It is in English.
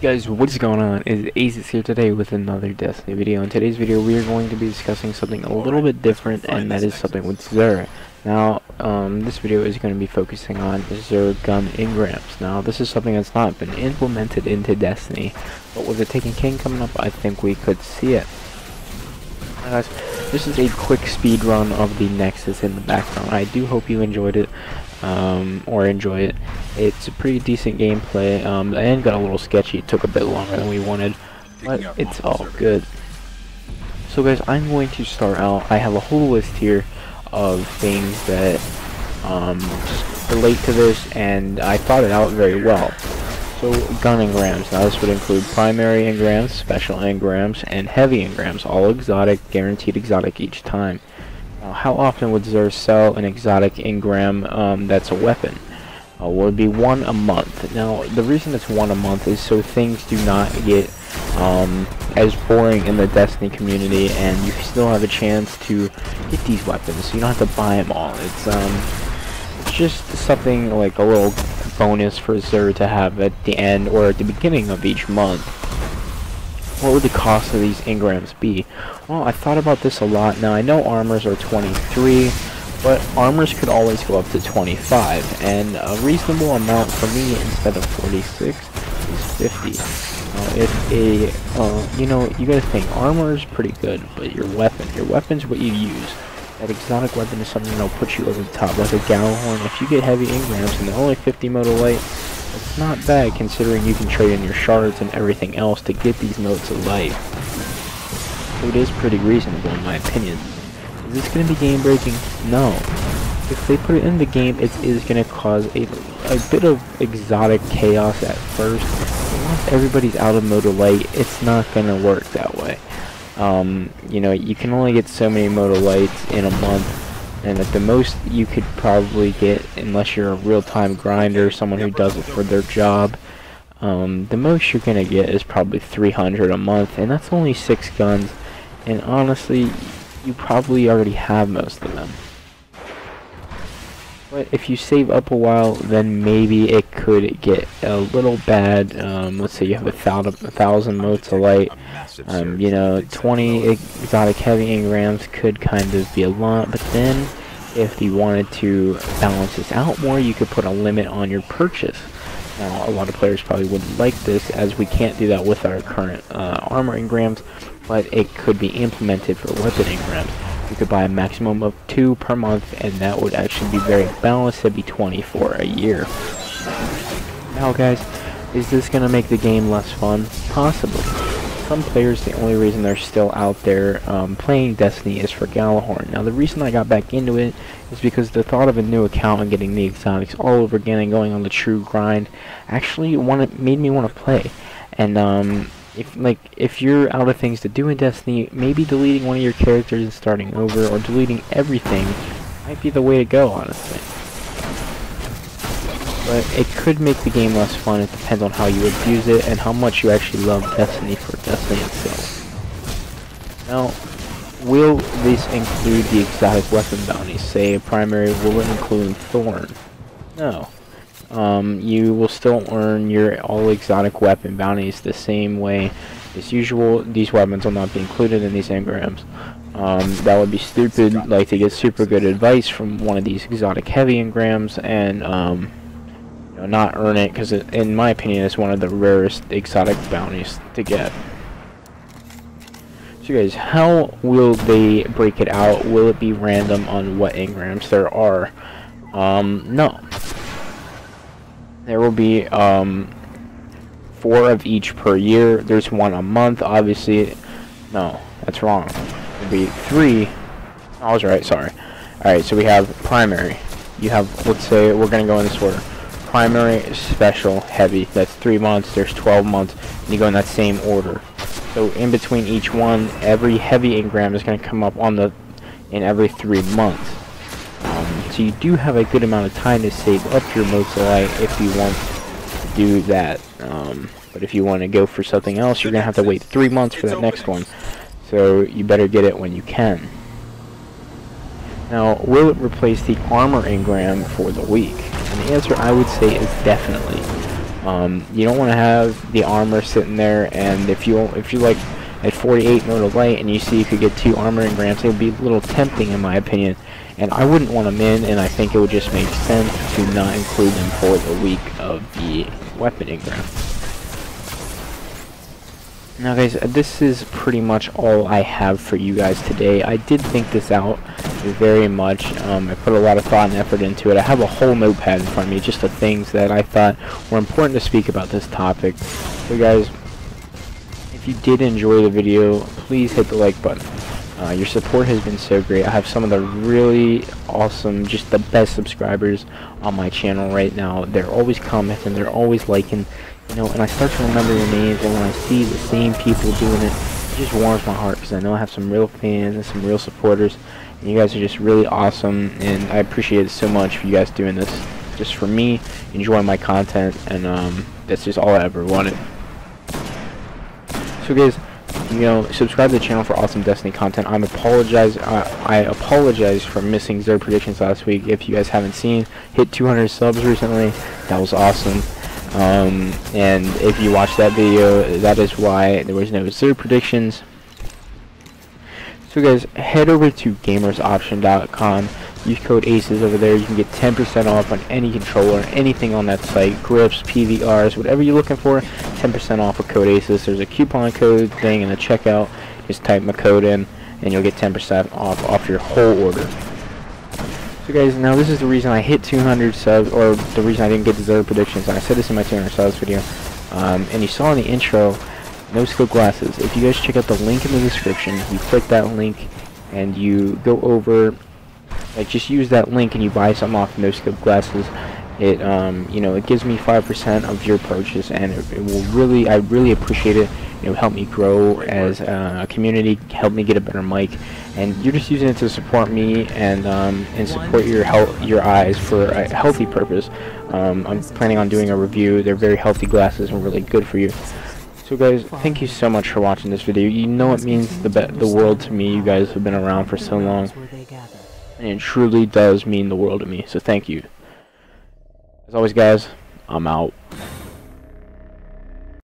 guys, what is going on? Is Acez here today with another Destiny video. In today's video, we are going to be discussing something a little bit different, and that is something with Xur. Now, um, this video is going to be focusing on Xur gun engrams. Now, this is something that's not been implemented into Destiny, but with the Taken King coming up, I think we could see it. Now guys, this is a quick speed run of the Nexus in the background. I do hope you enjoyed it um, or enjoy it. It's a pretty decent gameplay. Um, the end got a little sketchy. It took a bit longer than we wanted, but it's all good. So guys, I'm going to start out. I have a whole list here of things that um, relate to this, and I thought it out very well. So, gun engrams. Now, this would include primary engrams, special engrams, and heavy engrams, all exotic, guaranteed exotic each time. How often would Xur sell an exotic engram um, that's a weapon? Uh, would be one a month. Now, the reason it's one a month is so things do not get um, as boring in the Destiny community, and you still have a chance to get these weapons. So you don't have to buy them all. It's um, just something like a little bonus for Xur to have at the end or at the beginning of each month what would the cost of these engrams be? Well, I thought about this a lot. Now, I know armors are 23, but armors could always go up to 25, and a reasonable amount for me instead of 46 is 50. Uh, if a, uh, you know, you gotta think, armor is pretty good, but your weapon, your weapon's what you use. That exotic weapon is something that'll put you over the top, like a Gjallarhorn. If you get heavy engrams and they're only 50 motes of light, it's not bad considering you can trade in your shards and everything else to get these motes of light. So it is pretty reasonable in my opinion. Is this going to be game breaking? No. If they put it in the game, it is going to cause a, a bit of exotic chaos at first. once everybody's out of Motes of Light, it's not going to work that way. Um, you know, you can only get so many Motor Lights in a month and at the most you could probably get unless you're a real-time grinder someone who does it for their job um, the most you're gonna get is probably 300 a month and that's only six guns and honestly you probably already have most of them but if you save up a while then maybe it could get a little bad. Um, let's say you have a thousand, a thousand motes of light. Um, you know 20 exotic heavy engrams could kind of be a lot but then if you wanted to balance this out more you could put a limit on your purchase. Now a lot of players probably wouldn't like this as we can't do that with our current uh, armor engrams but it could be implemented for weapon engrams you could buy a maximum of two per month and that would actually be very balanced it'd be 20 for a year now guys is this going to make the game less fun possibly some players, the only reason they're still out there um, playing Destiny is for Gjallarhorn. Now, the reason I got back into it is because the thought of a new account and getting the exotics all over again and going on the true grind actually wanted, made me want to play. And, um, if like if you're out of things to do in Destiny, maybe deleting one of your characters and starting over, or deleting everything, might be the way to go, honestly. But it could make the game less fun, it depends on how you abuse it and how much you actually love Destiny for Destiny itself. Now, will this include the exotic weapon bounties? Say a primary, will it include Thorn? No. Um, you will still earn your all exotic weapon bounties the same way as usual. These weapons will not be included in these engrams. Um, that would be stupid, like to get super good advice from one of these exotic heavy engrams and um, know, not earn it because in my opinion it's one of the rarest exotic bounties to get. So guys, how will they break it out? Will it be random on what engrams there are? Um, no. There will be um, four of each per year. There's one a month, obviously. No, that's wrong. It'll be three. I was right, sorry. Alright, so we have primary. You have, let's say, we're going to go in this order primary, special, heavy. That's three months. There's 12 months. And you go in that same order. So in between each one, every heavy engram is going to come up on the in every three months. So you do have a good amount of time to save up your motes of light if you want to do that. Um, but if you want to go for something else, you're going to have to wait three months for that next one. So you better get it when you can. Now, will it replace the armor engram for the week? And the answer I would say is definitely. Um, you don't want to have the armor sitting there, and if you if you like at 48 motes of light and you see you could get two armor engrams, it would be a little tempting in my opinion. And I wouldn't want them in, and I think it would just make sense to not include them for the week of the weapon engram. Now guys, this is pretty much all I have for you guys today. I did think this out very much. Um, I put a lot of thought and effort into it. I have a whole notepad in front of me, just the things that I thought were important to speak about this topic. So guys, if you did enjoy the video, please hit the like button. Uh, your support has been so great. I have some of the really awesome, just the best subscribers on my channel right now. They're always commenting, they're always liking, you know, and I start to remember your names, and when I see the same people doing it, it just warms my heart, because I know I have some real fans and some real supporters, and you guys are just really awesome, and I appreciate it so much for you guys doing this, just for me, enjoying my content, and um, that's just all I ever wanted. So guys, you know, subscribe to the channel for awesome Destiny content. I'm apologize. Uh, I apologize for missing Xur predictions last week. If you guys haven't seen, hit 200 subs recently. That was awesome. Um, and if you watch that video, that is why there was no Xur predictions. So guys, head over to gamersoption.com. Use code ACES over there. You can get 10% off on any controller, anything on that site, grips, PVRs, whatever you're looking for, 10% off with code ACES. There's a coupon code thing in the checkout. Just type my code in, and you'll get 10% off off your whole order. So guys, now this is the reason I hit 200 subs, or the reason I didn't get the Xur predictions, and I said this in my 200 subs video, um, and you saw in the intro, no scope glasses. If you guys check out the link in the description, you click that link, and you go over, like just use that link and you buy something off no scope glasses, it, um, you know, it gives me 5% of your purchase, and it, it will really, I really appreciate it you know, help me grow as a community, help me get a better mic, and you're just using it to support me and um, and support your health, your eyes for a healthy purpose. Um, I'm planning on doing a review. They're very healthy glasses and really good for you. So guys, thank you so much for watching this video. You know it means the the world to me. You guys have been around for so long, and it truly does mean the world to me. So thank you. As always, guys, I'm out.